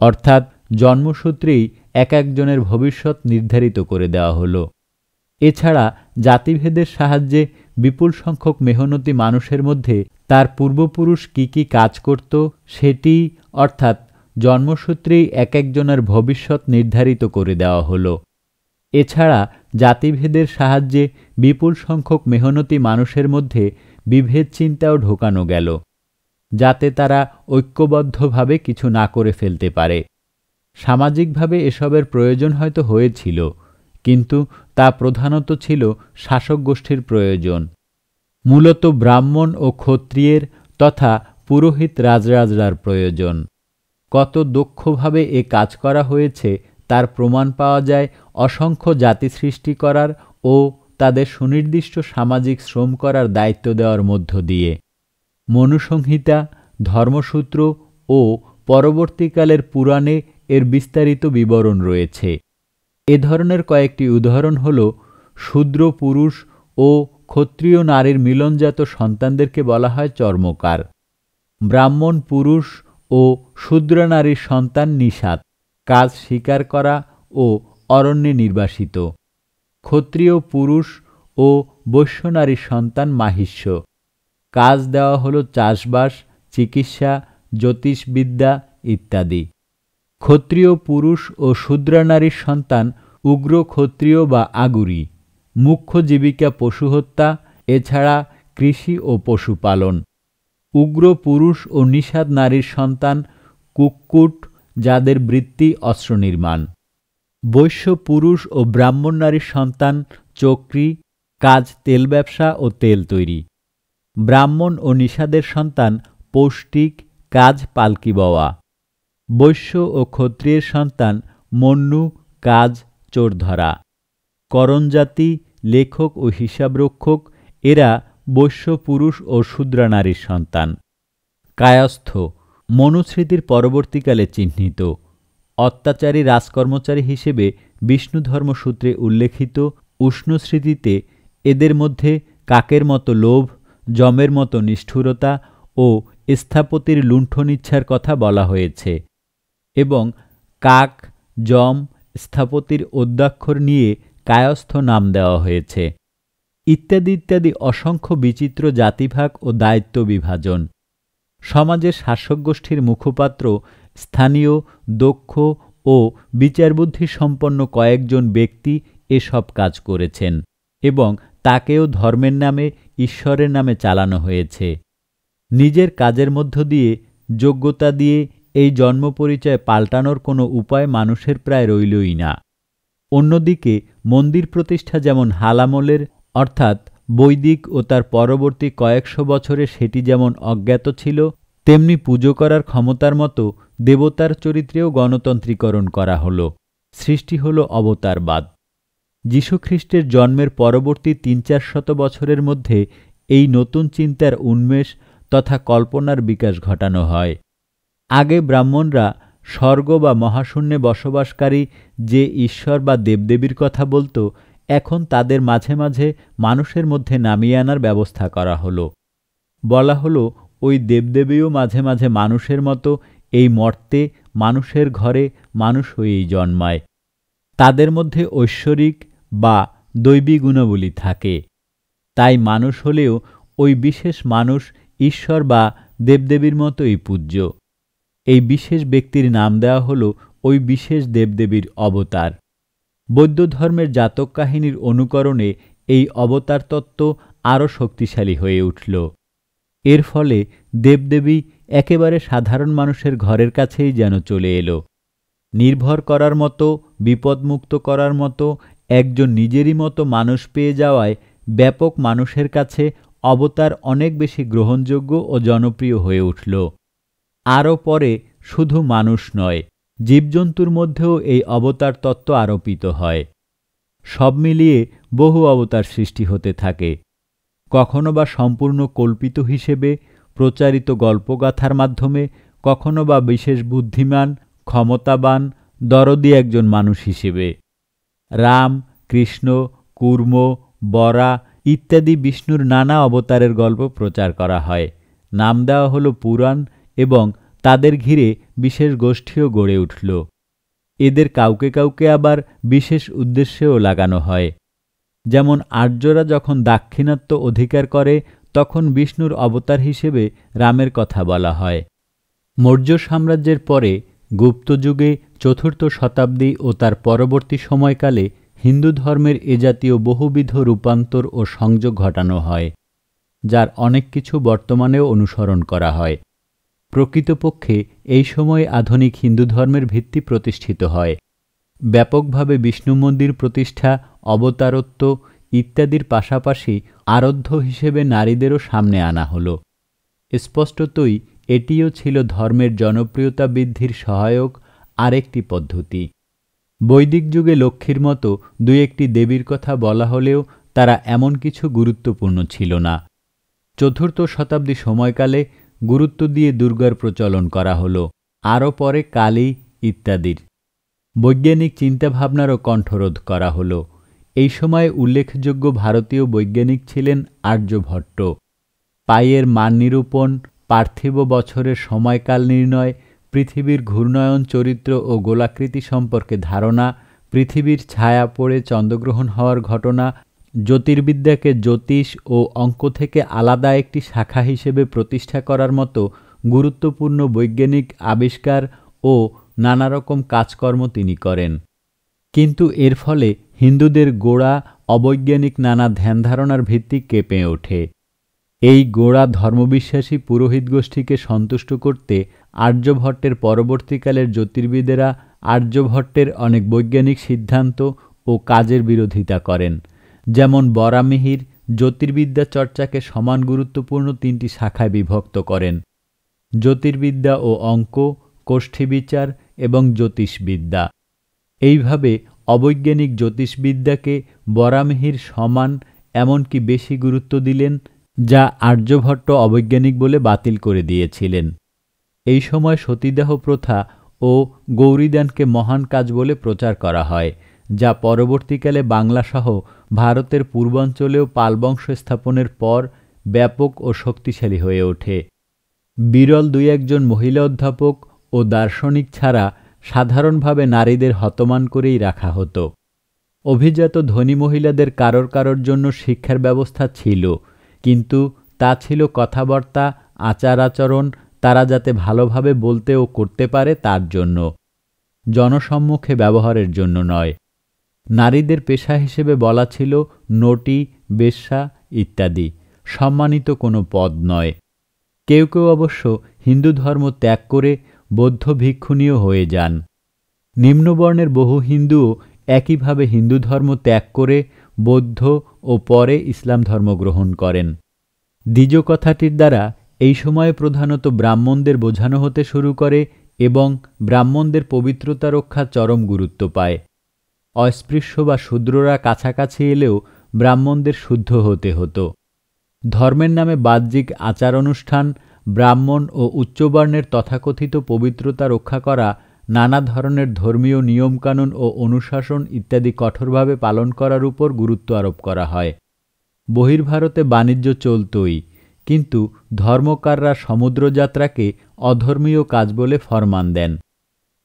অর্থাৎ জন্মসূত্রেই এক একজনের ভবিষ্যৎ নির্ধারিত করে দেওয়া হলো। এছাড়া জাতিভেদের সাহায্যে বিপুল সংখ্যক মেহনতি মানুষের মধ্যে তার পূর্বপুরুষ কি কি কাজ করত সেটি, অর্থাৎ জন্মসূত্রেই এক একজনের ভবিষ্যৎ নির্ধারিত করে দেওয়া হলো। এছাড়া জাতিভেদের সাহায্যে বিপুল সংখ্যক মেহনতি মানুষের মধ্যে বিভেদ চিন্তাও ঢোকানো গেল। যাতে তারা ঐক্যবদ্ধভাবে কিছু না করে ফেলতে পারে। সামাজিকভাবে এসবের প্রয়োজন হয়তো হয়েছিল, কিন্তু তা প্রধানত ছিল শাসক গোষ্ঠীর প্রয়োজন। মূলত ব্রাহ্মণ ও ক্ষত্রিয়ের তথা পুরোহিত রাজরাজরার প্রয়োজন। কত দক্ষভাবে এ কাজ করা হয়েছে তার প্রমাণ পাওয়া যায় অসংখ্য জাতি সৃষ্টি করার ও তাদের সুনির্দিষ্ট সামাজিক শ্রম করার দায়িত্ব দেওয়ার মধ্য দিয়ে। মনুসংহিতা, ধর্মসূত্র ও পরবর্তীকালের পুরাণে এর বিস্তারিত বিবরণ রয়েছে। এ ধরনের কয়েকটি উদাহরণ হল, শূদ্র পুরুষ ও ক্ষত্রিয় নারীর মিলনজাত সন্তানদেরকে বলা হয় চর্মকার। ব্রাহ্মণ পুরুষ ও শূদ্র নারীর সন্তান নিষাদ কাজ স্বীকার করা ও অরণ্যে নির্বাসিত। ক্ষত্রিয় পুরুষ ও বৈশ্য নারীর সন্তান মাহিষ্য। কাজ দেওয়া হলো চাষবাস, চিকিৎসা, জ্যোতিষবিদ্যা ইত্যাদি। ক্ষত্রিয় পুরুষ ও শূদ্রা নারীর সন্তান উগ্র ক্ষত্রিয় বা আগুরি। মুখ্য জীবিকা পশু হত্যা, এছাড়া কৃষি ও পশুপালন। উগ্র পুরুষ ও নিষাদ নারীর সন্তান কুক্কুট, যাদের বৃত্তি অস্ত্র নির্মাণ। বৈশ্য পুরুষ ও ব্রাহ্মণ নারীর সন্তান চক্রি, কাজ তেল ব্যবসা ও তেল তৈরি। ব্রাহ্মণ ও নিষাদের সন্তান পৌষ্টিক কাজ পালকি বওয়া। বৈশ্য ও ক্ষত্রিয়ের সন্তান মন্নু কাজ চোর ধরা করণজাতি, লেখক ও হিসাবরক্ষক, এরা বৈশ্য পুরুষ ও শূদ্রা নারীর সন্তান। কায়স্থ, মনুস্মৃতির পরবর্তীকালে চিহ্নিত। অত্যাচারী রাজকর্মচারী হিসেবে বিষ্ণু ধর্মসূত্রে উল্লেখিত উষ্ণস্মৃতিতে এদের মধ্যে কাকের মতো লোভ জমের মতো নিষ্ঠুরতা ও স্থাপতির লুণ্ঠনিচ্ছার কথা বলা হয়েছে এবং কাক, জম স্থাপতির অদ্যাক্ষর নিয়ে কায়স্থ নাম দেওয়া হয়েছে। ইত্যাদি ইত্যাদি অসংখ্য বিচিত্র জাতিভাগ ও দায়িত্ব বিভাজন। সমাজের শাসকগোষ্ঠীর মুখপাত্র, স্থানীয়, দক্ষ ও বিচারবুদ্ধি সম্পন্ন কয়েকজন ব্যক্তি এসব কাজ করেছেন এবং তাকেও ধর্মের নামে, ঈশ্বরের নামে চালানো হয়েছে। নিজের কাজের মধ্য দিয়ে, যোগ্যতা দিয়ে এই জন্ম পরিচয় পাল্টানোর কোনো উপায় মানুষের প্রায় রইলই না। অন্যদিকে, মন্দির প্রতিষ্ঠা যেমন হালামলের, অর্থাৎ বৈদিক ও তার পরবর্তী কয়েকশো বছরে সেটি যেমন অজ্ঞাত ছিল, তেমনি পুজো করার ক্ষমতার মতো দেবতার চরিত্রেও গণতন্ত্রীকরণ করা হল। সৃষ্টি হল অবতারবাদ। যীশুখ্রিস্টের জন্মের পরবর্তী তিন চার শত বছরের মধ্যে এই নতুন চিন্তার উন্মেষ তথা কল্পনার বিকাশ ঘটানো হয়। আগে ব্রাহ্মণরা স্বর্গ বা মহাশূন্যে বসবাসকারী যে ঈশ্বর বা দেবদেবীর কথা বলতো, এখন তাদের মাঝে মাঝে মানুষের মধ্যে নামিয়ে আনার ব্যবস্থা করা হলো। বলা হলো, ওই দেবদেবীও মাঝে মাঝে মানুষের মতো এই মর্তে মানুষের ঘরে মানুষ হয়েই জন্মায়। তাদের মধ্যে ঐশ্বরিক বা দৈবী গুণাবলী থাকে। তাই মানুষ হলেও ওই বিশেষ মানুষ ঈশ্বর বা দেবদেবীর মতোই পূজ্য। এই বিশেষ ব্যক্তির নাম দেওয়া হল ওই বিশেষ দেবদেবীর অবতার। বৌদ্ধ ধর্মের জাতক কাহিনীর অনুকরণে এই অবতার তত্ত্ব আরও শক্তিশালী হয়ে উঠল। এর ফলে দেবদেবী একেবারে সাধারণ মানুষের ঘরের কাছেই যেন চলে এলো। নির্ভর করার মতো, বিপদমুক্ত করার মতো একজন নিজেরই মতো মানুষ পেয়ে যাওয়ায় ব্যাপক মানুষের কাছে অবতার অনেক বেশি গ্রহণযোগ্য ও জনপ্রিয় হয়ে উঠল। আরও পরে শুধু মানুষ নয়, জীবজন্তুর মধ্যেও এই অবতার তত্ত্ব আরোপিত হয়। সব মিলিয়ে বহু অবতার সৃষ্টি হতে থাকে। কখনো বা সম্পূর্ণ কল্পিত হিসেবে প্রচারিত গল্পগাথার মাধ্যমে, কখনো বা বিশেষ বুদ্ধিমান, ক্ষমতাবান, দরদি একজন মানুষ হিসেবে। রাম, কৃষ্ণ, কুর্ম, বরা ইত্যাদি বিষ্ণুর নানা অবতারের গল্প প্রচার করা হয়। নাম দেওয়া হলো পুরাণ এবং তাদের ঘিরে বিশেষ গোষ্ঠীও গড়ে উঠল। এদের কাউকে কাউকে আবার বিশেষ উদ্দেশ্যেও লাগানো হয়। যেমন আর্যরা যখন দাক্ষিণাত্য অধিকার করে, তখন বিষ্ণুর অবতার হিসেবে রামের কথা বলা হয়। মৌর্য সাম্রাজ্যের পরে গুপ্তযুগে চতুর্থ শতাব্দী ও তার পরবর্তী সময়কালে হিন্দু ধর্মের এ জাতীয় বহুবিধ রূপান্তর ও সংযোগ ঘটানো হয়, যার অনেক কিছু বর্তমানেও অনুসরণ করা হয়। প্রকৃতপক্ষে এই সময়ে আধুনিক হিন্দু ধর্মের ভিত্তি প্রতিষ্ঠিত হয়। ব্যাপকভাবে বিষ্ণু মন্দির প্রতিষ্ঠা, অবতারত্ব ইত্যাদির পাশাপাশি আরাধ্য হিসেবে নারীদেরও সামনে আনা হল। স্পষ্টতই এটিও ছিল ধর্মের জনপ্রিয়তা বৃদ্ধির সহায়ক আরেকটি পদ্ধতি। বৈদিক যুগে লক্ষ্মীর মতো দু একটি দেবীর কথা বলা হলেও তারা এমন কিছু গুরুত্বপূর্ণ ছিল না। চতুর্থ শতাব্দী সময়কালে গুরুত্ব দিয়ে দুর্গার প্রচলন করা হলো, আরও পরে কালী ইত্যাদির। বৈজ্ঞানিক চিন্তাভাবনারও কণ্ঠরোধ করা হলো। এই সময়ে উল্লেখযোগ্য ভারতীয় বৈজ্ঞানিক ছিলেন আর্যভট্ট। পায়ের মান নিরূপণ পার্থিব বছরের সময়কাল নির্ণয়, পৃথিবীর ঘূর্ণয়ন চরিত্র ও গোলাকৃতি সম্পর্কে ধারণা, পৃথিবীর ছায়া পড়ে চন্দ্রগ্রহণ হওয়ার ঘটনা, জ্যোতির্বিদ্যাকে জ্যোতিষ ও অঙ্ক থেকে আলাদা একটি শাখা হিসেবে প্রতিষ্ঠা করার মতো গুরুত্বপূর্ণ বৈজ্ঞানিক আবিষ্কার ও নানা রকম কাজকর্ম তিনি করেন। কিন্তু এর ফলে হিন্দুদের গোড়া অবৈজ্ঞানিক নানা ধ্যানধারণার ভিত্তি কেঁপে ওঠে। এই গোড়া ধর্মবিশ্বাসী পুরোহিত গোষ্ঠীকে সন্তুষ্ট করতে আর্যভট্টের পরবর্তীকালের জ্যোতির্বিদেরা আর্যভট্টের অনেক বৈজ্ঞানিক সিদ্ধান্ত ও কাজের বিরোধিতা করেন। যেমন বরামিহির জ্যোতির্বিদ্যা চর্চাকে সমান গুরুত্বপূর্ণ তিনটি শাখায় বিভক্ত করেন। জ্যোতির্বিদ্যা ও অঙ্ক, কোষ্ঠীবিচার এবং জ্যোতিষবিদ্যা। এইভাবে অবৈজ্ঞানিক জ্যোতিষবিদ্যাকে বরামিহির সমান এমনকি বেশি গুরুত্ব দিলেন যা আর্যভট্ট অবৈজ্ঞানিক বলে বাতিল করে দিয়েছিলেন। এই সময় সতীদাহ প্রথা ও গৌরীদানকে মহান কাজ বলে প্রচার করা হয়, যা পরবর্তীকালে বাংলাসহ ভারতের পূর্বাঞ্চলেও পালবংশ স্থাপনের পর ব্যাপক ও শক্তিশালী হয়ে ওঠে। বিরল দুই একজন মহিলা অধ্যাপক ও দার্শনিক ছাড়া সাধারণভাবে নারীদের হতমান করেই রাখা হতো। অভিজাত ধনী মহিলাদের কারোর কারোর জন্য শিক্ষার ব্যবস্থা ছিল। কিন্তু তা ছিল কথাবার্তা আচার আচরণ তারা যাতে ভালোভাবে বলতে ও করতে পারে তার জন্য। জনসম্মুখে ব্যবহারের জন্য নয়। নারীদের পেশা হিসেবে বলা ছিল নটি, বেশ্যা ইত্যাদি। সম্মানিত কোনো পদ নয়। কেউ কেউ অবশ্য হিন্দু ধর্ম ত্যাগ করে বৌদ্ধ ভিক্ষুণীয় হয়ে যান। নিম্নবর্ণের বহু হিন্দুও একইভাবে হিন্দু ধর্ম ত্যাগ করে বৌদ্ধ ও পরে ইসলাম ধর্ম গ্রহণ করেন। দ্বিজ কথাটির দ্বারা এই সময়ে প্রধানত ব্রাহ্মণদের বোঝানো হতে শুরু করে এবং ব্রাহ্মণদের পবিত্রতা রক্ষা চরম গুরুত্ব পায়। অস্পৃশ্য বা শূদ্ররা কাছাকাছি এলেও ব্রাহ্মণদের শুদ্ধ হতে হতো। ধর্মের নামে বাহ্যিক আচার অনুষ্ঠান, ব্রাহ্মণ ও উচ্চবর্ণের তথাকথিত পবিত্রতা রক্ষা করা নানা ধরনের ধর্মীয় নিয়মকানুন ও অনুশাসন ইত্যাদি কঠোরভাবে পালন করার উপর গুরুত্ব আরোপ করা হয়। বহির্ভারতে বাণিজ্য চলতই, কিন্তু ধর্মকাররা সমুদ্রযাত্রাকে অধর্মীয় কাজ বলে ফরমান দেন।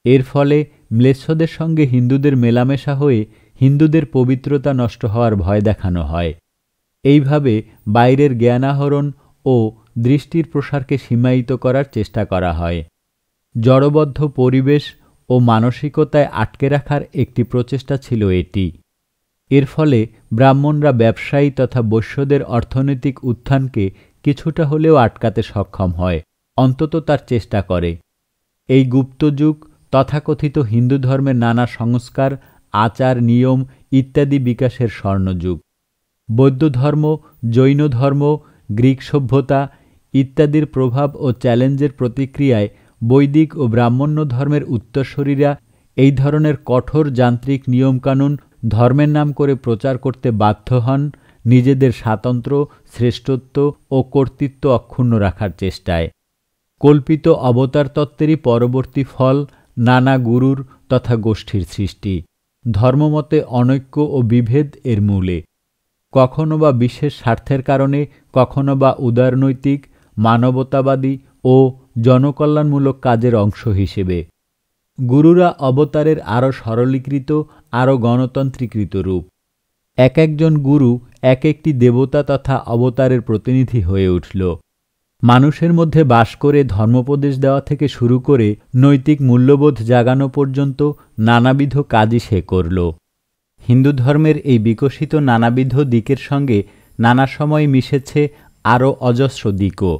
এর ফলে ম্লেচ্ছদের সঙ্গে হিন্দুদের মেলামেশা হয়ে হিন্দুদের পবিত্রতা নষ্ট হওয়ার ভয় দেখানো হয়। এইভাবে বাইরের জ্ঞানাহরণ ও দৃষ্টির প্রসারকে সীমায়িত করার চেষ্টা করা হয়। জড়বদ্ধ পরিবেশ ও মানসিকতায় আটকে রাখার একটি প্রচেষ্টা ছিল এটি। এর ফলে ব্রাহ্মণরা ব্যবসায়ী তথা বৈশ্যদের অর্থনৈতিক উত্থানকে কিছুটা হলেও আটকাতে সক্ষম হয়, অন্তত তার চেষ্টা করে। এই গুপ্তযুগ তথাকথিত হিন্দু ধর্মের নানা সংস্কার, আচার, নিয়ম ইত্যাদি বিকাশের স্বর্ণযুগ বৌদ্ধ ধর্ম, জৈন ধর্ম, গ্রিক সভ্যতা ইত্যাদির প্রভাব ও চ্যালেঞ্জের প্রতিক্রিয়ায় বৈদিক ও ব্রাহ্মণ্য ধর্মের উত্তরসূরিরা এই ধরনের কঠোর যান্ত্রিক নিয়মকানুন ধর্মের নাম করে প্রচার করতে বাধ্য হন নিজেদের স্বাতন্ত্র্য, শ্রেষ্ঠত্ব ও কর্তৃত্ব অক্ষুণ্ণ রাখার চেষ্টায়। কল্পিত অবতার তত্ত্বেরই পরবর্তী ফল নানা গুরুর তথা গোষ্ঠীর সৃষ্টি। ধর্মমতে অনৈক্য ও বিভেদ এর মূলে। কখনো বা বিশেষ স্বার্থের কারণে, কখনো বা উদারনৈতিক মানবতাবাদী ও জনকল্যাণমূলক কাজের অংশ হিসেবে। গুরুরা অবতারের আরও সরলীকৃত আরও গণতন্ত্রীকৃত রূপ। এক একজন গুরু এক একটি দেবতা তথা অবতারের প্রতিনিধি হয়ে উঠল। মানুষের মধ্যে বাস করে ধর্মোপদেশ দেওয়া থেকে শুরু করে নৈতিক মূল্যবোধ জাগানো পর্যন্ত নানাবিধ কাজই সে করল। হিন্দু ধর্মের এই বিকশিত নানাবিধ দিকের সঙ্গে নানা সময় মিশেছে আরও অজস্র দিকও।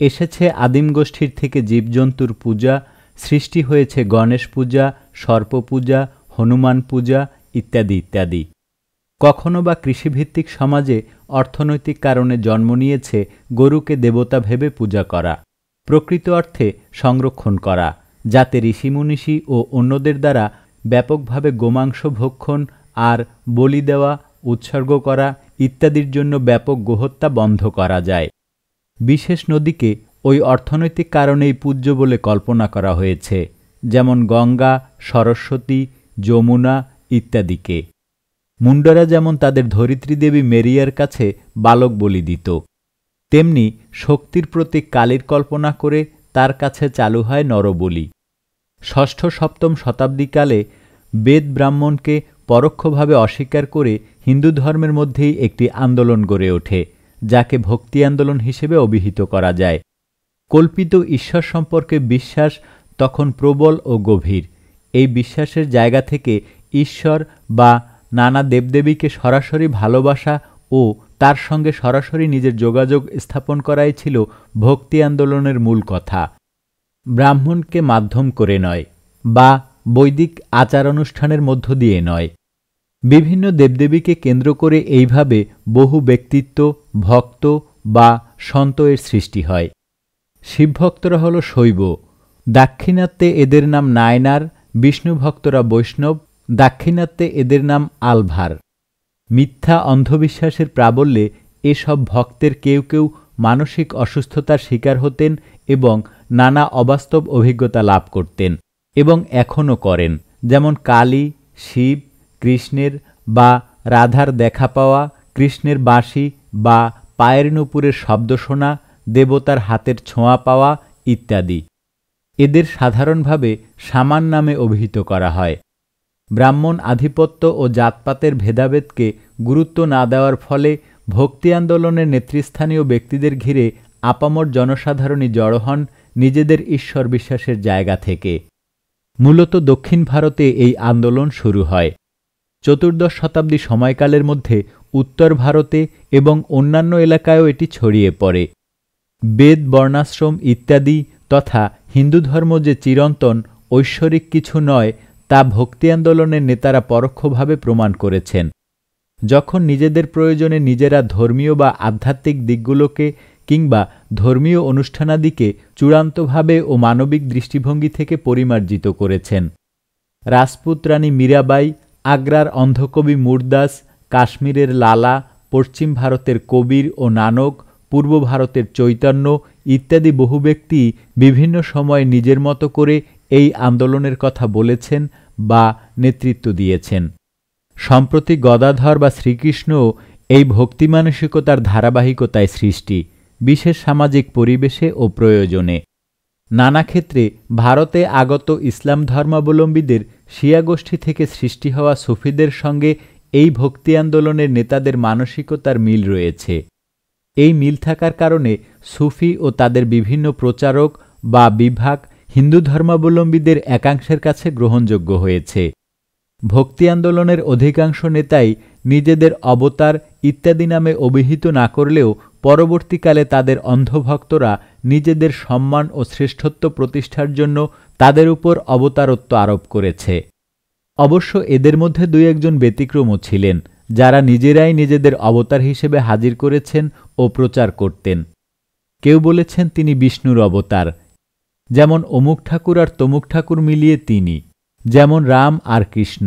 এসেছে আদিম গোষ্ঠীর থেকে জীবজন্তুর পূজা, সৃষ্টি হয়েছে গণেশ পূজা, সর্প পূজা, হনুমান পূজা ইত্যাদি ইত্যাদি। কখনো বা কৃষিভিত্তিক সমাজে অর্থনৈতিক কারণে জন্ম নিয়েছে গরুকে দেবতা ভেবে পূজা করা, প্রকৃত অর্থে সংরক্ষণ করা, যাতে ঋষিমুনিষি ও অন্যদের দ্বারা ব্যাপকভাবে গোমাংস ভক্ষণ আর বলি দেওয়া, উৎসর্গ করা ইত্যাদির জন্য ব্যাপক গোহত্যা বন্ধ করা যায়। বিশেষ নদীকে ওই অর্থনৈতিক কারণেই পূজ্য বলে কল্পনা করা হয়েছে, যেমন গঙ্গা, সরস্বতী, যমুনা ইত্যাদিকে। মুন্ডারা যেমন তাদের ধরিত্রী দেবী মেরিয়ার কাছে বালক বলি দিত, তেমনি শক্তির প্রতি কালীর কল্পনা করে তার কাছে চালু হয় নরবলি। ষষ্ঠ সপ্তম শতাব্দীকালে বেদ ব্রাহ্মণকে পরোক্ষভাবে অস্বীকার করে হিন্দু ধর্মের মধ্যেই একটি আন্দোলন গড়ে ওঠে। যাকে ভক্তি আন্দোলন হিসেবে অভিহিত করা যায়। কল্পিত ঈশ্বর সম্পর্কে বিশ্বাস তখন প্রবল ও গভীর। এই বিশ্বাসের জায়গা থেকে ঈশ্বর বা নানা দেবদেবীকে সরাসরি ভালোবাসা ও তার সঙ্গে সরাসরি নিজের যোগাযোগ স্থাপন করাই ছিল ভক্তি আন্দোলনের মূল কথা। ব্রাহ্মণকে মাধ্যম করে নয় বা বৈদিক আচার অনুষ্ঠানের মধ্য দিয়ে নয়। বিভিন্ন দেবদেবীকে কেন্দ্র করে এইভাবে বহু ব্যক্তিত্ব, ভক্ত বা সন্ত এর সৃষ্টি হয়। শিবভক্তরা হল শৈব। দাক্ষিণাত্যে এদের নাম নায়নার বিষ্ণু ভক্তরা বৈষ্ণব, দাক্ষিণাত্যে এদের নাম আলভার। মিথ্যা অন্ধবিশ্বাসের প্রাবল্যে এসব ভক্তের কেউ কেউ মানসিক অসুস্থতার শিকার হতেন এবং নানা অবাস্তব অভিজ্ঞতা লাভ করতেন এবং এখনও করেন, যেমন কালী, শিব কৃষ্ণের বা রাধার দেখা পাওয়া, কৃষ্ণের বাঁশি বা পায়ের নুপুরের শব্দ শোনা, দেবতার হাতের ছোঁয়া পাওয়া ইত্যাদি। এদের সাধারণভাবে সামান নামে অভিহিত করা হয়। ব্রাহ্মণ আধিপত্য ও জাতপাতের ভেদাভেদকে গুরুত্ব না দেওয়ার ফলে ভক্তি আন্দোলনের নেতৃস্থানীয় ব্যক্তিদের ঘিরে আপামর জনসাধারণই জড়ো হন নিজেদের ঈশ্বর বিশ্বাসের জায়গা থেকে। মূলত দক্ষিণ ভারতে এই আন্দোলন শুরু হয়। চতুর্দশ শতাব্দী সময়কালের মধ্যে উত্তর ভারতে এবং অন্যান্য এলাকায়ও এটি ছড়িয়ে পড়ে। বেদ, বর্ণাশ্রম ইত্যাদি তথা হিন্দু ধর্ম যে চিরন্তন, ঐশ্বরিক কিছু নয়, তা ভক্তি আন্দোলনের নেতারা পরোক্ষভাবে প্রমাণ করেছেন। যখন নিজেদের প্রয়োজনে নিজেরা ধর্মীয় বা আধ্যাত্মিক দিকগুলোকে কিংবা ধর্মীয় অনুষ্ঠানাদিকে চূড়ান্তভাবে ও মানবিক দৃষ্টিভঙ্গি থেকে পরিমার্জিত করেছেন। রাজপুত রানী মীরাবাই আগ্রার অন্ধকবি মুরদাস, কাশ্মীরের লালা, পশ্চিম ভারতের কবির ও নানক, পূর্ব ভারতের চৈতন্য ইত্যাদি বহু ব্যক্তি বিভিন্ন সময় নিজের মতো করে এই আন্দোলনের কথা বলেছেন বা নেতৃত্ব দিয়েছেন। সম্প্রতি গদাধর বা শ্রীকৃষ্ণ এই ভক্তিমানসিকতার ধারাবাহিকতায় সৃষ্টি, বিশেষ সামাজিক পরিবেশে ও প্রয়োজনে। নানা ক্ষেত্রে ভারতে আগত ইসলাম ধর্মাবলম্বীদের শিয়া গোষ্ঠী থেকে সৃষ্টি হওয়া সুফিদের সঙ্গে এই ভক্তি আন্দোলনের নেতাদের মানসিকতার মিল রয়েছে। এই মিল থাকার কারণে সুফি ও তাদের বিভিন্ন প্রচারক বা বিভাগ হিন্দু ধর্মাবলম্বীদের একাংশের কাছে গ্রহণযোগ্য হয়েছে। ভক্তি আন্দোলনের অধিকাংশ নেতাই নিজেদের অবতার ইত্যাদি নামে অভিহিত না করলেও পরবর্তীকালে তাদের অন্ধভক্তরা নিজেদের সম্মান ও শ্রেষ্ঠত্ব প্রতিষ্ঠার জন্য তাদের উপর অবতারত্ব আরোপ করেছে। অবশ্য এদের মধ্যে দুই একজন ব্যতিক্রমও ছিলেন, যারা নিজেরাই নিজেদের অবতার হিসেবে হাজির করেছেন ও প্রচার করতেন। কেউ বলেছেন তিনি বিষ্ণুর অবতার, যেমন অমুক ঠাকুর আর তমুক ঠাকুর মিলিয়ে তিনি, যেমন রাম আর কৃষ্ণ।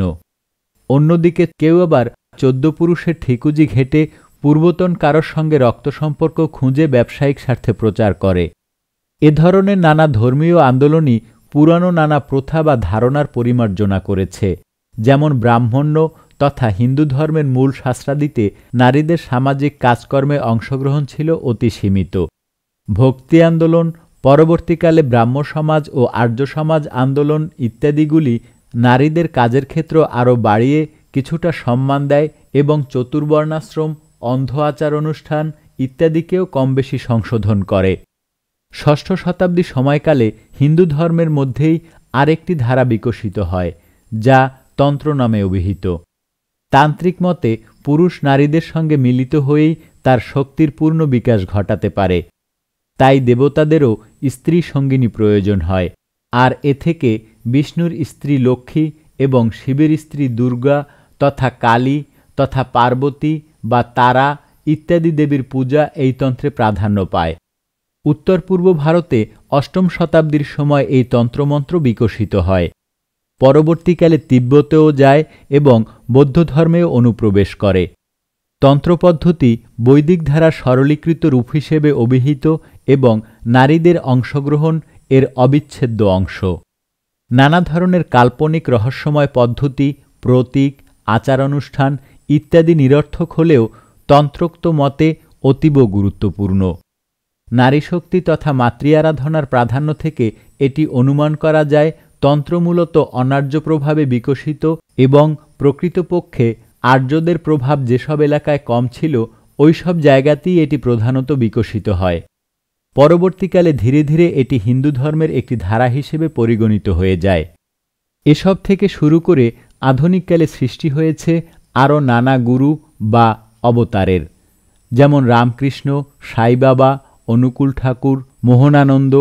অন্যদিকে কেউ আবার চোদ্দ পুরুষের ঠিকুজি ঘেটে পূর্বতন কারোর সঙ্গে রক্ত সম্পর্ক খুঁজে ব্যবসায়িক স্বার্থে প্রচার করে। এ ধরনের নানা ধর্মীয় আন্দোলনই পুরানো নানা প্রথা বা ধারণার পরিমার্জনা করেছে, যেমন ব্রাহ্মণ্য তথা হিন্দু ধর্মের মূল শাস্ত্রাদিতে নারীদের সামাজিক কাজকর্মে অংশগ্রহণ ছিল অতি সীমিত। ভক্তি আন্দোলন, পরবর্তীকালে ব্রাহ্ম সমাজ ও আর্য সমাজ আন্দোলন ইত্যাদিগুলি নারীদের কাজের ক্ষেত্র আরও বাড়িয়ে কিছুটা সম্মান দেয় এবং চতুর্বর্ণাশ্রম, অন্ধ আচার অনুষ্ঠান ইত্যাদিকেও কম বেশি সংশোধন করে। ষষ্ঠ শতাব্দী সময়কালে হিন্দু ধর্মের মধ্যেই আরেকটি ধারা বিকশিত হয়, যা তন্ত্র নামে অভিহিত। তান্ত্রিক মতে, পুরুষ নারীদের সঙ্গে মিলিত হয়েই তার শক্তির পূর্ণ বিকাশ ঘটাতে পারে। তাই দেবতাদেরও স্ত্রী সঙ্গিনী প্রয়োজন হয়, আর এ থেকে বিষ্ণুর স্ত্রী লক্ষ্মী এবং শিবের স্ত্রী দুর্গা তথা কালী তথা পার্বতী বা তারা ইত্যাদি দেবীর পূজা এই তন্ত্রে প্রাধান্য পায়। উত্তর পূর্ব ভারতে অষ্টম শতাব্দীর সময় এই তন্ত্রমন্ত্র বিকশিত হয়। পরবর্তীকালে তিব্বতেও যায় এবং বৌদ্ধ ধর্মেও অনুপ্রবেশ করে। তন্ত্রপদ্ধতি বৈদিক ধারা সরলীকৃত রূপ হিসেবে অভিহিত এবং নারীদের অংশগ্রহণ এর অবিচ্ছেদ্য অংশ। নানা ধরনের কাল্পনিক রহস্যময় পদ্ধতি, প্রতীক আচার অনুষ্ঠান ইত্যাদি নিরর্থক হলেও তন্ত্রোক্ত মতে অতীব গুরুত্বপূর্ণ। নারীশক্তি তথা মাতৃ আরাধনার প্রাধান্য থেকে এটি অনুমান করা যায় তন্ত্র মূলত অনার্য প্রভাবে বিকশিত এবং প্রকৃতপক্ষে আর্যদের প্রভাব যেসব এলাকায় কম ছিল, ওইসব জায়গাতেই এটি প্রধানত বিকশিত হয়। পরবর্তীকালে ধীরে ধীরে এটি হিন্দু ধর্মের একটি ধারা হিসেবে পরিগণিত হয়ে যায়। এসব থেকে শুরু করে আধুনিককালে সৃষ্টি হয়েছে আরও নানা গুরু বা অবতারের, যেমন রামকৃষ্ণ সাইবাবা অনুকূল ঠাকুর, মোহনানন্দ,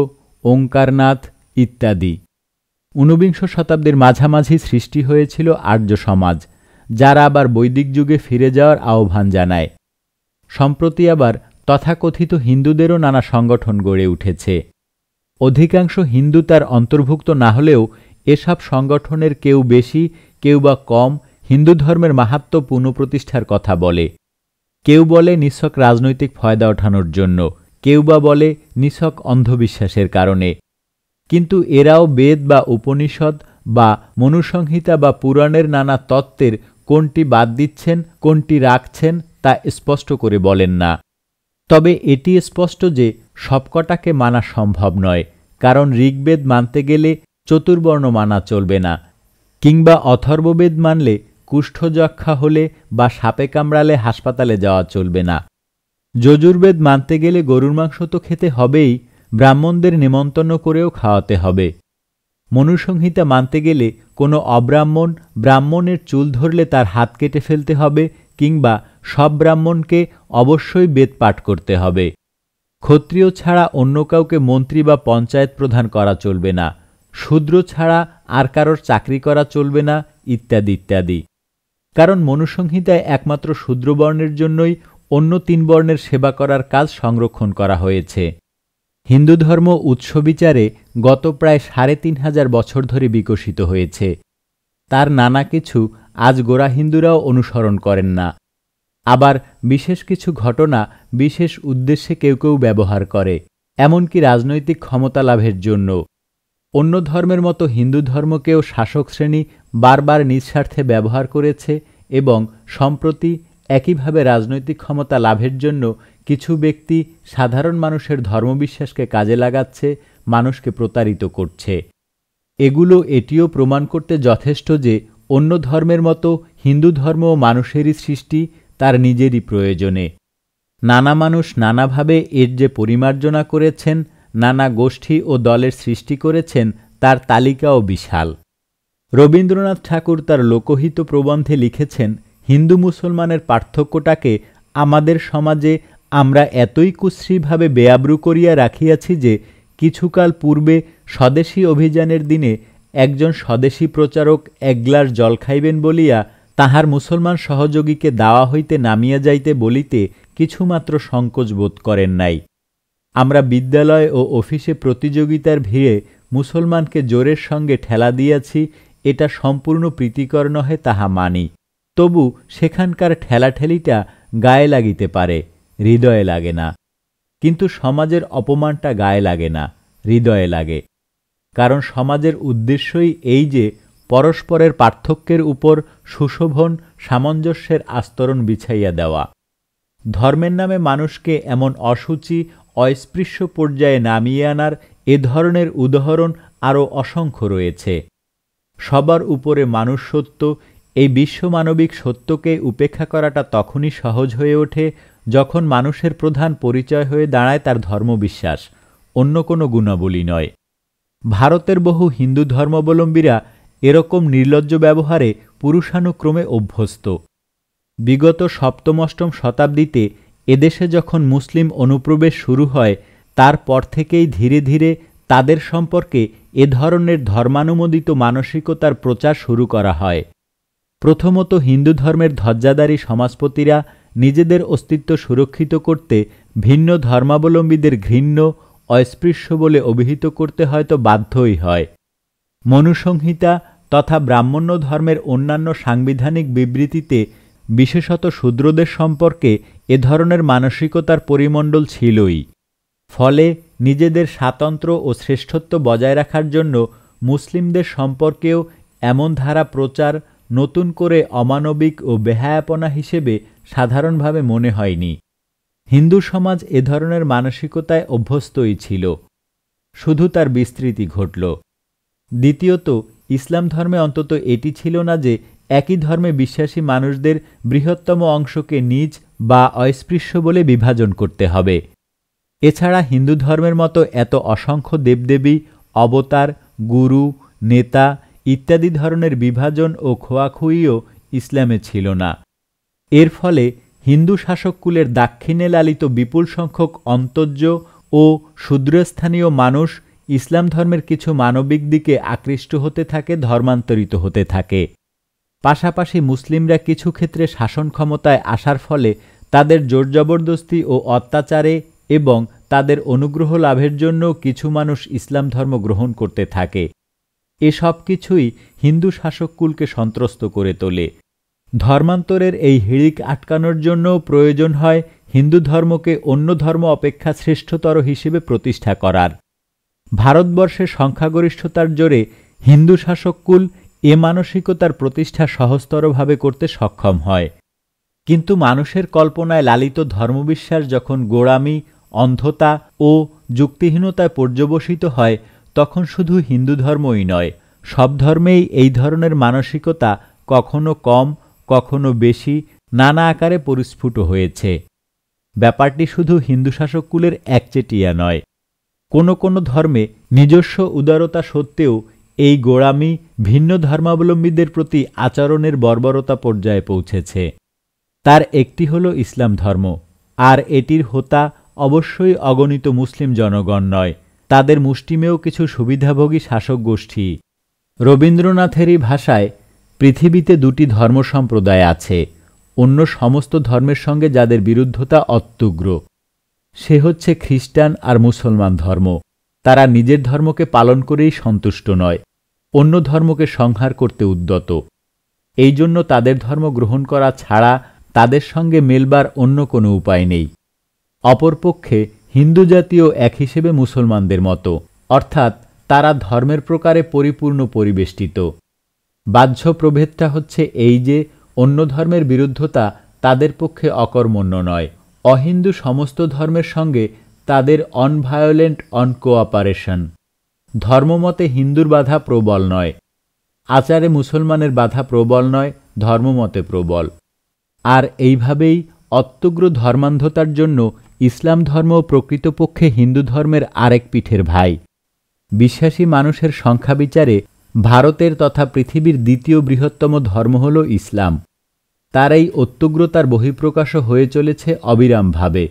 ওঙ্কারনাথ ইত্যাদি। ঊনবিংশ শতাব্দীর মাঝামাঝি সৃষ্টি হয়েছিল আর্য সমাজ, যারা আবার বৈদিক যুগে ফিরে যাওয়ার আহ্বান জানায়। সম্প্রতি আবার তথাকথিত হিন্দুদেরও নানা সংগঠন গড়ে উঠেছে। অধিকাংশ হিন্দু তার অন্তর্ভুক্ত না হলেও এসব সংগঠনের কেউ বেশি, কেউ বা কম হিন্দু ধর্মের মাহাত্ম পুনঃপ্রতিষ্ঠার কথা বলে। কেউ বলে নিঃসক রাজনৈতিক ফয়দা ওঠানোর জন্য। কেউ বা বলে নিছক অন্ধবিশ্বাসের কারণে। কিন্তু এরাও বেদ বা উপনিষদ বা মনুসংহিতা বা পুরাণের নানা তত্ত্বের কোনটি বাদ দিচ্ছেন, কোনটি রাখছেন তা স্পষ্ট করে বলেন না। তবে এটি স্পষ্ট যে সবকটাকে মানা সম্ভব নয়, কারণ ঋগ্বেদ মানতে গেলে চতুর্বর্ণ মানা চলবে না, কিংবা অথর্ববেদ মানলে কুষ্ঠযক্ষা হলে বা সাপে কামড়ালে হাসপাতালে যাওয়া চলবে না। যজুর্বেদ মানতে গেলে গরুর মাংস তো খেতে হবেই, ব্রাহ্মণদের নিমন্ত্রণ করেও খাওয়াতে হবে। মনুসংহিতা মানতে গেলে কোনো অব্রাহ্মণ ব্রাহ্মণের চুল ধরলে তার হাত কেটে ফেলতে হবে কিংবা সব ব্রাহ্মণকে অবশ্যই বেদ পাঠ করতে হবে। ক্ষত্রিয় ছাড়া অন্য কাউকে মন্ত্রী বা পঞ্চায়েত প্রধান করা চলবে না, শূদ্র ছাড়া আর কারোর চাকরি করা চলবে না, ইত্যাদি ইত্যাদি। কারণ মনুসংহিতায় একমাত্র শূদ্রবর্ণের জন্যই অন্য তিন বর্ণের সেবা করার কাজ সংরক্ষণ করা হয়েছে। হিন্দু ধর্ম উৎস বিচারে গত প্রায় সাড়ে তিন হাজার বছর ধরে বিকশিত হয়েছে। তার নানা কিছু আজ গোড়া হিন্দুরাও অনুসরণ করেন না। আবার বিশেষ কিছু ঘটনা বিশেষ উদ্দেশ্যে কেউ কেউ ব্যবহার করে, এমনকি রাজনৈতিক ক্ষমতা লাভের জন্য। অন্য ধর্মের মতো হিন্দু ধর্মকেও শাসক শ্রেণি বারবার নিঃস্বার্থে ব্যবহার করেছে এবং সম্প্রতি একইভাবে রাজনৈতিক ক্ষমতা লাভের জন্য কিছু ব্যক্তি সাধারণ মানুষের ধর্মবিশ্বাসকে কাজে লাগাচ্ছে, মানুষকে প্রতারিত করছে। এগুলো এটিও প্রমাণ করতে যথেষ্ট যে অন্য ধর্মের মতো হিন্দু ধর্ম মানুষেরই সৃষ্টি, তার নিজেরই প্রয়োজনে। নানা মানুষ নানাভাবে এর যে পরিমার্জনা করেছেন, নানা গোষ্ঠী ও দলের সৃষ্টি করেছেন, তার তালিকাও বিশাল। রবীন্দ্রনাথ ঠাকুর তার লোকহিত প্রবন্ধে লিখেছেন হিন্দু মুসলমানের পার্থক্যটাকে আমাদের সমাজে আমরা এতই কুশ্রীভাবে বেয়াব্রু করিয়া রাখিয়াছি যে কিছুকাল পূর্বে স্বদেশী অভিযানের দিনে একজন স্বদেশী প্রচারক এক গ্লাস জল খাইবেন বলিয়া তাহার মুসলমান সহযোগীকে দাওয়া হইতে নামিয়া যাইতে বলিতে কিছুমাত্র সংকোচ বোধ করেন নাই। আমরা বিদ্যালয় ও অফিসে প্রতিযোগিতার ভিড়ে মুসলমানকে জোরের সঙ্গে ঠেলা দিয়াছি, এটা সম্পূর্ণ প্রীতিকর নহে তাহা মানি। তবু সেখানকার ঠেলাঠেলিটা গায়ে লাগিতে পারে, হৃদয়ে লাগে না। কিন্তু সমাজের অপমানটা গায়ে লাগে না, হৃদয়ে লাগে। কারণ সমাজের উদ্দেশ্যই এই যে পরস্পরের পার্থক্যের উপর সুশোভন, সামঞ্জস্যের আস্তরণ বিছাইয়া দেওয়া। ধর্মের নামে মানুষকে এমন অসুচি, অস্পৃশ্য পর্যায়ে নামিয়ে আনার এ ধরনের উদাহরণ আরও অসংখ্য রয়েছে। সবার উপরে মানুষ সত্য এই বিশ্বমানবিক সত্যকে উপেক্ষা করাটা তখনই সহজ হয়ে ওঠে যখন মানুষের প্রধান পরিচয় হয়ে দাঁড়ায় তার ধর্মবিশ্বাস, অন্য কোনো গুণাবলী নয়। ভারতের বহু হিন্দু ধর্মাবলম্বীরা এরকম নির্লজ্জ ব্যবহারে পুরুষানুক্রমে অভ্যস্ত। বিগত সপ্তম অষ্টম শতাব্দীতে এদেশে যখন মুসলিম অনুপ্রবেশ শুরু হয়, তারপর থেকেই ধীরে ধীরে তাদের সম্পর্কে এ ধরনের ধর্মানুমোদিত মানসিকতার প্রচার শুরু করা হয়। প্রথমত হিন্দু ধর্মের ধ্বজাদারী সমাজপতিরা নিজেদের অস্তিত্ব সুরক্ষিত করতে ভিন্ন ধর্মাবলম্বীদের ঘৃণ্য, অস্পৃশ্য বলে অভিহিত করতে হয়তো বাধ্যই হয়। মনুসংহিতা তথা ব্রাহ্মণ্য ধর্মের অন্যান্য সাংবিধানিক বিবৃতিতে বিশেষত শূদ্রদের সম্পর্কে এ ধরনের মানসিকতার পরিমণ্ডল ছিলই। ফলে নিজেদের স্বাতন্ত্র্য ও শ্রেষ্ঠত্ব বজায় রাখার জন্য মুসলিমদের সম্পর্কেও এমন ধারা প্রচার নতুন করে অমানবিক ও বেহায়াপনা হিসেবে সাধারণভাবে মনে হয়নি। হিন্দু সমাজ এ ধরনের মানসিকতায় অভ্যস্তই ছিল। শুধু তার বিস্তৃতি ঘটল। দ্বিতীয়ত, ইসলাম ধর্মে অন্তত এটি ছিল না যে একই ধর্মে বিশ্বাসী মানুষদের বৃহত্তম অংশকে নিজ বা অস্পৃশ্য বলে বিভাজন করতে হবে। এছাড়া হিন্দু ধর্মের মতো এত অসংখ্য দেবদেবী, অবতার, গুরু, নেতা ইত্যাদি ধরনের বিভাজন ও খোয়াখুইও ইসলামে ছিল না। এর ফলে হিন্দু শাসককুলের দাক্ষিণে লালিত বিপুল সংখ্যক অন্তর্য ও শূদ্রস্থানীয় মানুষ ইসলাম ধর্মের কিছু মানবিক দিকে আকৃষ্ট হতে থাকে, ধর্মান্তরিত হতে থাকে। পাশাপাশি মুসলিমরা কিছু ক্ষেত্রে শাসন ক্ষমতায় আসার ফলে তাদের জোর জবরদস্তি ও অত্যাচারে এবং তাদের অনুগ্রহ লাভের জন্য কিছু মানুষ ইসলাম ধর্ম গ্রহণ করতে থাকে। এসব কিছুই হিন্দু শাসককুলকে সন্ত্রস্ত করে তোলে। ধর্মান্তরের এই হিড়িক আটকানোর জন্য প্রয়োজন হয় হিন্দু ধর্মকে অন্য ধর্ম অপেক্ষা শ্রেষ্ঠতর হিসেবে প্রতিষ্ঠা করার। ভারতবর্ষের সংখ্যাগরিষ্ঠতার জোরে হিন্দু শাসককুল এ মানসিকতার প্রতিষ্ঠা সহজতরভাবে করতে সক্ষম হয়। কিন্তু মানুষের কল্পনায় লালিত ধর্মবিশ্বাস যখন গোড়ামি, অন্ধতা ও যুক্তিহীনতায় পর্যবসিত হয় তখন শুধু হিন্দু ধর্মই নয়, সব ধর্মেই এই ধরনের মানসিকতা কখনো কম, কখনো বেশি, নানা আকারে পরিস্ফুট হয়েছে। ব্যাপারটি শুধু হিন্দু শাসককুলের একচেটিয়া নয়। কোনো কোনো ধর্মে নিজস্ব উদারতা সত্ত্বেও এই গোড়ামি ভিন্ন ধর্মাবলম্বীদের প্রতি আচরণের বর্বরতা পর্যায়ে পৌঁছেছে। তার একটি হল ইসলাম ধর্ম, আর এটির হোতা অবশ্যই অগণিত মুসলিম জনগণ নয়। তাদের মুষ্টিমেয় কিছু সুবিধাভোগী শাসক গোষ্ঠী। রবীন্দ্রনাথেরই ভাষায় পৃথিবীতে দুটি ধর্ম সম্প্রদায় আছে, অন্য সমস্ত ধর্মের সঙ্গে যাদের বিরুদ্ধতা অত্যুগ্র। সে হচ্ছে খ্রিস্টান আর মুসলমান ধর্ম। তারা নিজের ধর্মকে পালন করেই সন্তুষ্ট নয়, অন্য ধর্মকে সংহার করতে উদ্যত। এই জন্য তাদের ধর্ম গ্রহণ করা ছাড়া তাদের সঙ্গে মেলবার অন্য কোনো উপায় নেই। অপরপক্ষে হিন্দু জাতীয় এক হিসেবে মুসলমানদের মতো, অর্থাৎ তারা ধর্মের প্রকারে পরিপূর্ণ পরিবেষ্টিত। বাহ্য প্রভেদটা হচ্ছে এই যে, অন্য ধর্মের বিরুদ্ধতা তাদের পক্ষে অকর্মণ্য নয়। অহিন্দু সমস্ত ধর্মের সঙ্গে তাদের অনভায়োলেন্ট অন কোঅপারেশন ধর্মমতে হিন্দুর বাধা প্রবল নয়। আচারে মুসলমানের বাধা প্রবল নয়, ধর্মমতে প্রবল। আর এইভাবেই অত্যগ্র ধর্মান্ধতার জন্য ইসলাম ধর্ম প্রকৃতপক্ষে হিন্দু ধর্মের আরেক পিঠের ভাই। বিশ্বাসী মানুষের সংখ্যা বিচারে ভারতের তথা পৃথিবীর দ্বিতীয় বৃহত্তম ধর্ম হল ইসলাম। তার এই অত্যুগ্রতার বহিঃপ্রকাশও হয়ে চলেছে অবিরামভাবে।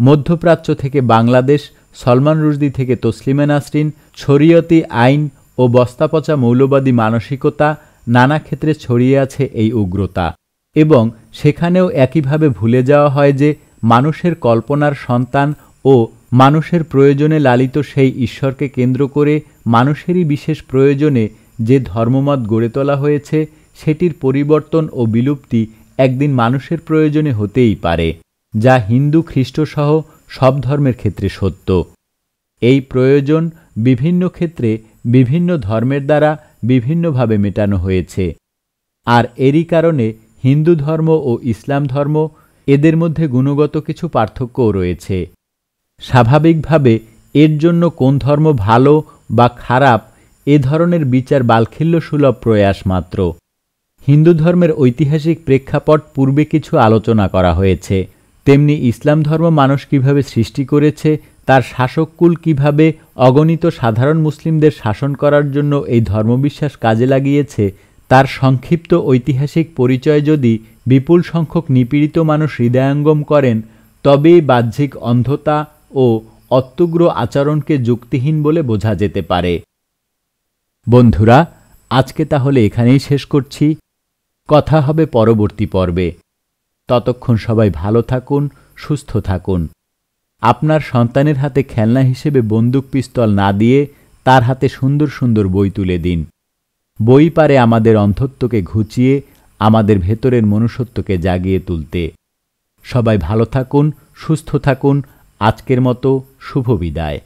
মধ্যপ্রাচ্য থেকে বাংলাদেশ, সলমান রুশদি থেকে তসলিমা নাসরিন ছড়িয়তি আইন ও বস্তাপচা মৌলবাদী মানসিকতা নানা ক্ষেত্রে ছড়িয়ে আছে এই উগ্রতা। এবং সেখানেও একইভাবে ভুলে যাওয়া হয় যে মানুষের কল্পনার সন্তান ও মানুষের প্রয়োজনে লালিত সেই ঈশ্বরকে কেন্দ্র করে মানুষেরই বিশেষ প্রয়োজনে যে ধর্মমত গড়ে তোলা হয়েছে, সেটির পরিবর্তন ও বিলুপ্তি একদিন মানুষের প্রয়োজনে হতেই পারে, যা হিন্দু খ্রিস্টসহ সব ধর্মের ক্ষেত্রে সত্য। এই প্রয়োজন বিভিন্ন ক্ষেত্রে বিভিন্ন ধর্মের দ্বারা বিভিন্নভাবে মেটানো হয়েছে। আর এরই কারণে হিন্দু ধর্ম ও ইসলাম ধর্ম এদের মধ্যে গুণগত কিছু পার্থক্যও রয়েছে। স্বাভাবিকভাবে, এর জন্য কোন ধর্ম ভালো বা খারাপ, এ ধরনের বিচার বালখিল্য সুলভ প্রয়াস মাত্র। হিন্দু ধর্মের ঐতিহাসিক প্রেক্ষাপট পূর্বে কিছু আলোচনা করা হয়েছে। তেমনি ইসলাম ধর্ম মানুষ কীভাবে সৃষ্টি করেছে, তার শাসককুল কীভাবে অগণিত সাধারণ মুসলিমদের শাসন করার জন্য এই ধর্মবিশ্বাস কাজে লাগিয়েছে তার সংক্ষিপ্ত ঐতিহাসিক পরিচয় যদি বিপুল সংখ্যক নিপীড়িত মানুষ হৃদয়ঙ্গম করেন, তবেই বাহ্যিক অন্ধতা ও অত্যুগ্র আচরণকে যুক্তিহীন বলে বোঝা যেতে পারে। বন্ধুরা, আজকে তাহলে এখানেই শেষ করছি। কথা হবে পরবর্তী পর্বে। ততক্ষণ সবাই ভালো থাকুন, সুস্থ থাকুন। আপনার সন্তানের হাতে খেলনা হিসেবে বন্দুক পিস্তল না দিয়ে তার হাতে সুন্দর সুন্দর বই তুলে দিন। বই পারে আমাদের অন্ধত্বকে ঘুচিয়ে, আমাদের ভেতরের মনুষ্যত্বকে জাগিয়ে তুলতে। সবাই ভালো থাকুন, সুস্থ থাকুন, আজকের মতো শুভ বিদায়।